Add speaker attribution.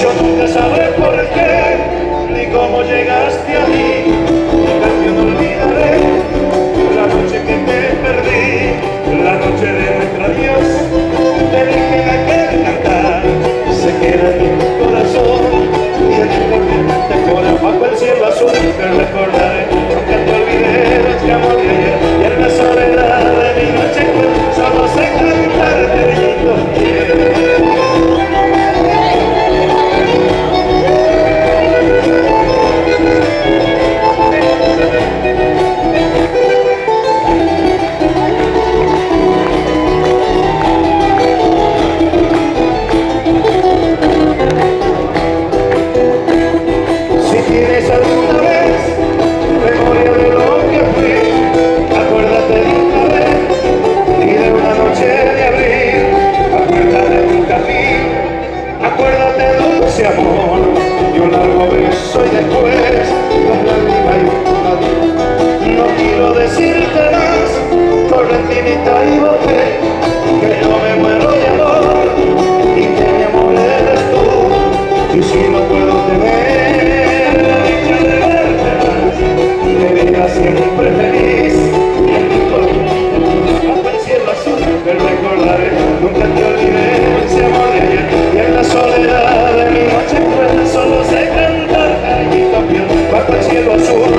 Speaker 1: Yo nunca sabré por qué, ni cómo llegaste a mí. En cambio no olvidaré la noche que te perdí, la noche de nuestro adiós. Te dije que aquel cantar se queda en mi corazón y en el ambiente fuera bajo el cielo azul te recordaré siempre feliz Mi amigo, hasta el cielo azul te recordaré. Nunca te olvidé de Y en la soledad de mi noche cruel Solo sé cantar, cariñito piel Bajo el cielo azul.